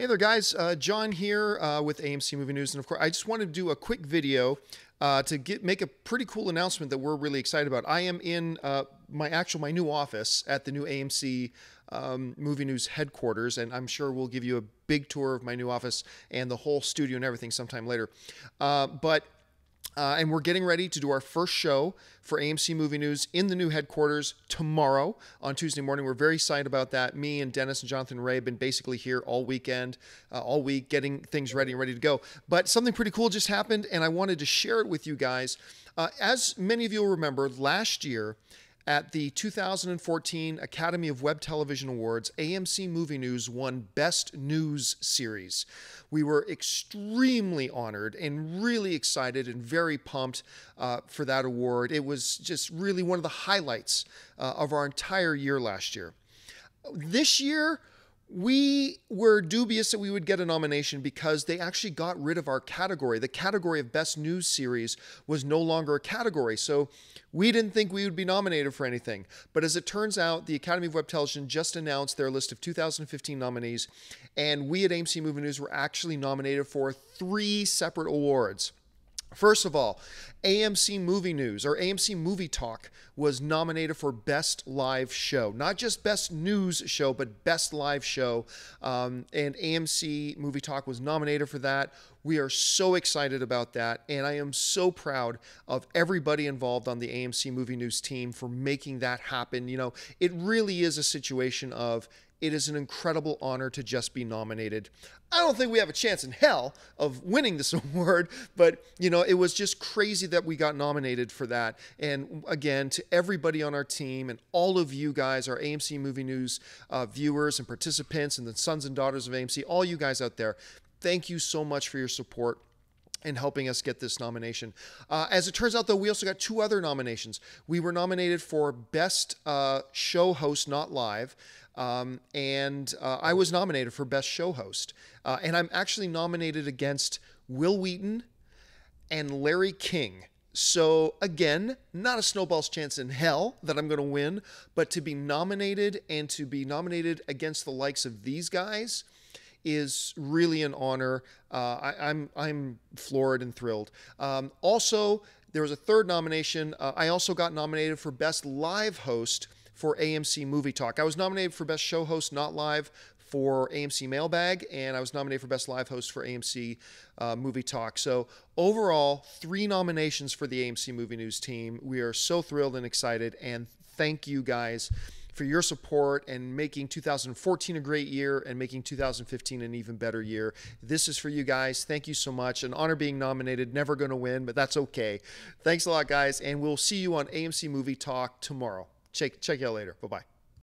Hey there, guys. Uh, John here uh, with AMC Movie News, and of course, I just wanted to do a quick video uh, to get make a pretty cool announcement that we're really excited about. I am in uh, my actual my new office at the new AMC um, Movie News headquarters, and I'm sure we'll give you a big tour of my new office and the whole studio and everything sometime later. Uh, but uh, and we're getting ready to do our first show for AMC Movie News in the new headquarters tomorrow on Tuesday morning. We're very excited about that. Me and Dennis and Jonathan Ray have been basically here all weekend, uh, all week, getting things ready and ready to go. But something pretty cool just happened, and I wanted to share it with you guys. Uh, as many of you will remember, last year, at the 2014 Academy of Web Television Awards, AMC Movie News won Best News Series. We were extremely honored and really excited and very pumped uh, for that award. It was just really one of the highlights uh, of our entire year last year. This year, we were dubious that we would get a nomination because they actually got rid of our category. The category of Best News Series was no longer a category. So we didn't think we would be nominated for anything. But as it turns out, the Academy of Web Television just announced their list of 2015 nominees. And we at AMC Movie News were actually nominated for three separate awards. First of all, AMC Movie News or AMC Movie Talk was nominated for Best Live Show. Not just Best News Show, but Best Live Show. Um, and AMC Movie Talk was nominated for that. We are so excited about that. And I am so proud of everybody involved on the AMC Movie News team for making that happen. You know, it really is a situation of it is an incredible honor to just be nominated. I don't think we have a chance in hell of winning this award, but you know, it was just crazy that we got nominated for that. And again, to everybody on our team and all of you guys, our AMC Movie News uh, viewers and participants, and the sons and daughters of AMC, all you guys out there, thank you so much for your support and helping us get this nomination. Uh, as it turns out, though, we also got two other nominations. We were nominated for Best uh, Show Host Not Live, um, and uh, I was nominated for Best Show Host. Uh, and I'm actually nominated against Wil Wheaton and Larry King. So, again, not a snowball's chance in hell that I'm going to win, but to be nominated and to be nominated against the likes of these guys is really an honor. Uh, I, am I'm, I'm floored and thrilled. Um, also, there was a third nomination. Uh, I also got nominated for Best Live Host for AMC Movie Talk. I was nominated for Best Show Host Not Live for AMC Mailbag, and I was nominated for Best Live Host for AMC uh, Movie Talk. So, overall, three nominations for the AMC Movie News team. We are so thrilled and excited, and thank you guys for your support and making 2014 a great year and making 2015 an even better year. This is for you guys. Thank you so much. An honor being nominated. Never going to win, but that's okay. Thanks a lot, guys, and we'll see you on AMC Movie Talk tomorrow. Check, check you out later. Bye bye.